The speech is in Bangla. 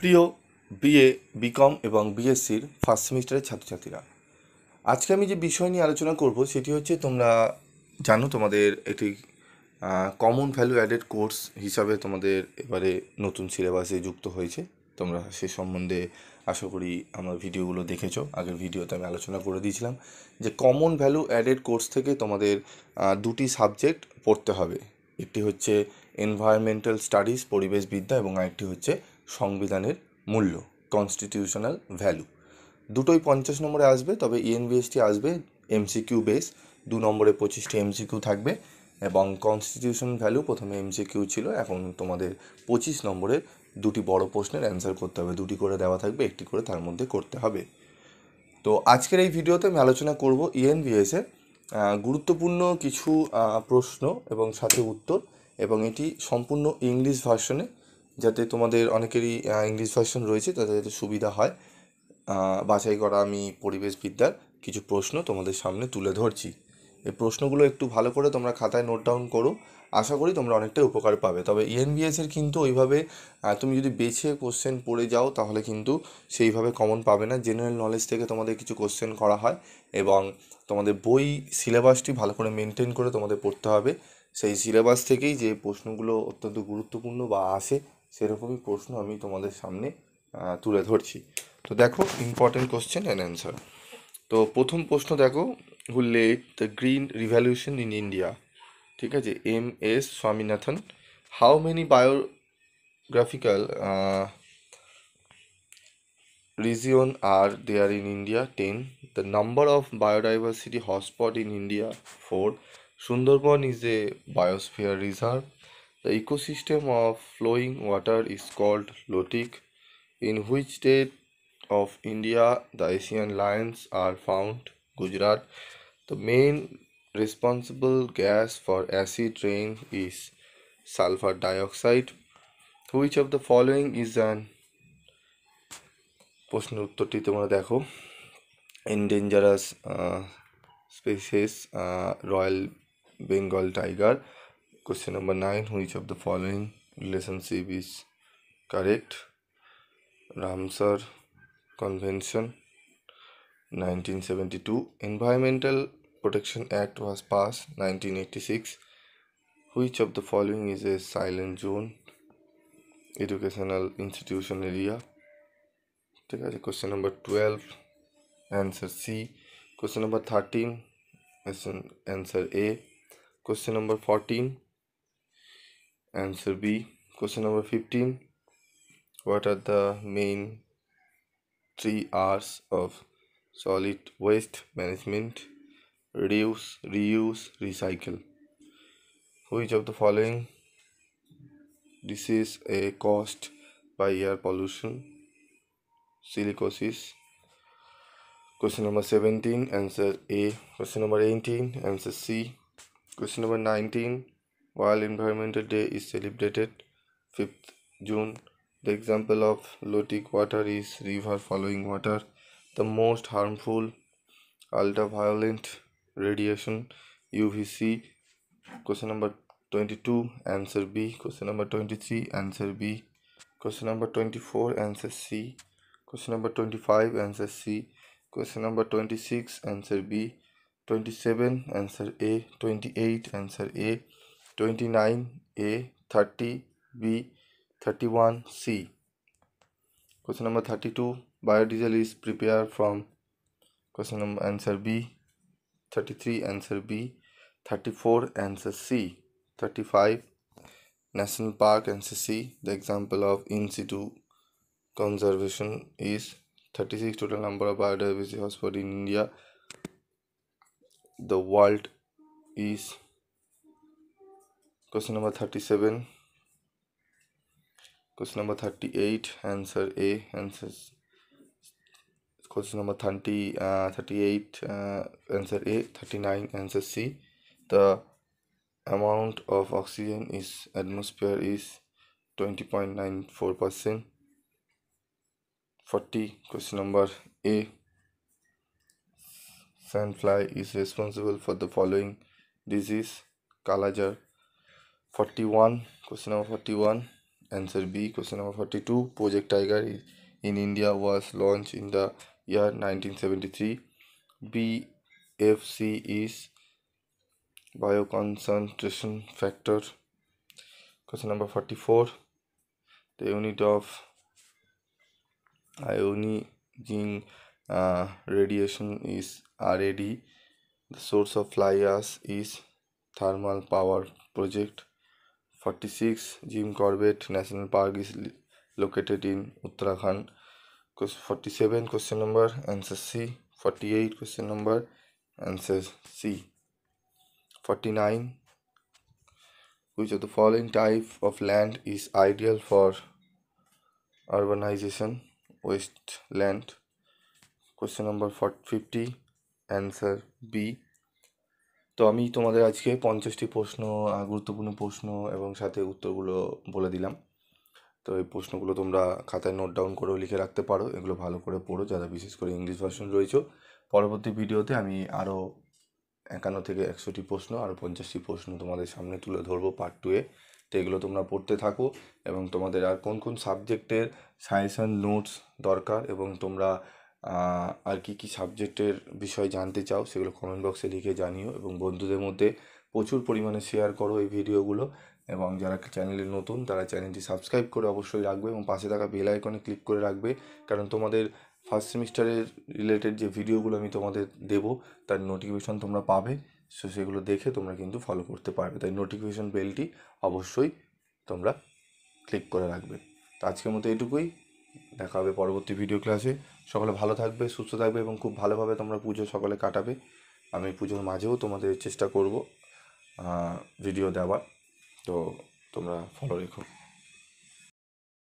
প্রিয় বিএ বিকম এবং বিএসসির ফার্স্ট সেমিস্টারের ছাত্রছাত্রীরা আজকে আমি যে বিষয় নিয়ে আলোচনা করব সেটি হচ্ছে তোমরা জানো তোমাদের একটি কমন ভ্যালু অ্যাডেড কোর্স হিসাবে তোমাদের এবারে নতুন সিলেবাসে যুক্ত হয়েছে তোমরা সে সম্বন্ধে আশা করি আমার ভিডিওগুলো দেখেছো আগের ভিডিওতে আমি আলোচনা করে দিয়েছিলাম যে কমন ভ্যালু অ্যাডেড কোর্স থেকে তোমাদের দুটি সাবজেক্ট পড়তে হবে একটি হচ্ছে এনভায়রনমেন্টাল স্টাডিজ পরিবেশবিদ্যা এবং আরেকটি হচ্ছে সংবিধানের মূল্য কনস্টিটিউশনাল ভ্যালু দুটোই পঞ্চাশ নম্বরে আসবে তবে ইএনবিএসটি e আসবে এমসিকিউ বেস দু নম্বরে পঁচিশটি এমসিকিউ থাকবে এবং কনস্টিটিউশন ভ্যালু প্রথমে এমসিকিউ ছিল এখন তোমাদের পঁচিশ নম্বরে দুটি বড় প্রশ্নের অ্যান্সার করতে হবে দুটি করে দেওয়া থাকবে একটি করে তার মধ্যে করতে হবে তো আজকের এই ভিডিওতে আমি আলোচনা করব ইএনভিএসে e গুরুত্বপূর্ণ কিছু প্রশ্ন এবং সাথে উত্তর এবং এটি সম্পূর্ণ ইংলিশ ভার্সনে যাতে তোমাদের অনেকেরই ইংলিশ ভার্সন রয়েছে তাতে যাতে সুবিধা হয় বাছাই করা আমি পরিবেশবিদ্যার কিছু প্রশ্ন তোমাদের সামনে তুলে ধরছি এই প্রশ্নগুলো একটু ভালো করে তোমরা খাতায় নোট ডাউন করো আশা করি তোমরা অনেকটাই উপকার পাবে তবে ইএনবিএসের e কিন্তু ওইভাবে তুমি যদি বেছে কোশ্চেন পড়ে যাও তাহলে কিন্তু সেইভাবে কমন পাবে না জেনারেল নলেজ থেকে তোমাদের কিছু কোশ্চেন করা হয় এবং তোমাদের বই সিলেবাসটি ভালো করে মেনটেন করে তোমাদের পড়তে হবে সেই সিলেবাস থেকেই যে প্রশ্নগুলো অত্যন্ত গুরুত্বপূর্ণ বা আসে সেরকমই প্রশ্ন আমি তোমাদের সামনে তুলে ধরছি তো দেখো ইম্পর্টেন্ট কোশ্চেন অ্যান্ড অ্যান্সার তো প্রথম প্রশ্ন দেখো who led the green revolution in India ঠিক আছে M S Swaminathan how many biographical are are there in India ten the number of biodiversity hotspot in India four Sundarban is a biosphere reserve The ecosystem of flowing water is called lotic, in which state of India the Asian lions are found. Gujarat. The main responsible gas for acid rain is sulfur dioxide. Which of the following is an প্রশ্নের উত্তরটি তোমরা দেখো endangered species royal Bengal tiger Question number 9. Which of the following relationship is correct? Ramsar Convention 1972, Environmental Protection Act was passed 1986. Which of the following is a silent zone? Educational institution area. Question number 12, answer C. Question number 13, answer A. Question number 14, Answer B. Question number 15. What are the main three R's of solid waste management? Reduce, reuse, recycle. Which of the following? This is a cost by air pollution, silicosis. Question number 17, answer A. Question number 18, answer C. Question number 19 while Environmental Day is celebrated 5th June, the example of lotic water is river following water, the most harmful ultraviolet radiation UVC. Question number 22, answer B. Question number 23, answer B. Question number 24, answer C. Question number 25, answer C. Question number 26, answer B. 27, answer A. 28, answer A. 29A, 30B, 31C. Question number 32 Biodiesel is prepared from question number answer B, 33 answer B, 34 answer C, 35 National Park answer C. The example of in situ conservation is 36 total number of biodiversity hotspots in India. The world is Question number 37. Question number 38. Answer A. Answers. Question number 30, uh, 38. Uh, answer A. 39. Answer C. The amount of oxygen is atmosphere is 20.94 percent. 40. Question number A. Sandfly is responsible for the following disease: Kalajar, 41 question number 41 answer b question number 42 project tiger in india was launched in the year 1973 bfc is bioconcentration factor question number 44 the unit of ionizing uh, radiation is rad the source of fly ash is thermal power project 46 Jim Corbett National Park is located in Uttarakhand. 47 question number answer C. 48 question number answer C. 49 Which of the following type of land is ideal for urbanization? Waste land. Question number 50 answer B তো আমি তোমাদের আজকে পঞ্চাশটি প্রশ্ন গুরুত্বপূর্ণ প্রশ্ন এবং সাথে উত্তরগুলো বলে দিলাম তো এই প্রশ্নগুলো তোমরা খাতায় নোট ডাউন করেও লিখে রাখতে পারো এগুলো ভালো করে পড়ো যারা বিশেষ করে ইংলিশ ভার্সন রয়েছে পরবর্তী ভিডিওতে আমি আরও একান্ন থেকে একশোটি প্রশ্ন আর পঞ্চাশটি প্রশ্ন তোমাদের সামনে তুলে ধরবো পার্ট টুয়ে তো এগুলো তোমরা পড়তে থাকো এবং তোমাদের আর কোন কোন সাবজেক্টের সাজেশন নোটস দরকার এবং তোমরা আর কী কী সাবজেক্টের বিষয় জানতে চাও সেগুলো কমেন্ট বক্সে লিখে জানিও এবং বন্ধুদের মধ্যে প্রচুর পরিমাণে শেয়ার করো এই ভিডিওগুলো এবং যারা চ্যানেলে নতুন তারা চ্যানেলটি সাবস্ক্রাইব করে অবশ্যই রাখবে এবং পাশে থাকা বেল আইকনে ক্লিক করে রাখবে কারণ তোমাদের ফার্স্ট সেমিস্টারের রিলেটেড যে ভিডিওগুলো আমি তোমাদের দেব তার নোটিফিকেশান তোমরা পাবে সো সেগুলো দেখে তোমরা কিন্তু ফলো করতে পারবে তাই নোটিফিকেশান বেলটি অবশ্যই তোমরা ক্লিক করে রাখবে তো আজকের মতো এটুকুই দেখা হবে পরবর্তী ভিডিও ক্লাসে সকলে ভালো থাকবে সুস্থ থাকবে এবং খুব ভালোভাবে তোমরা পুজো সকলে কাটাবে আমি পুজোর মাঝেও তোমাদের চেষ্টা করব ভিডিও দেওয়ার তো তোমরা ফলো রেখো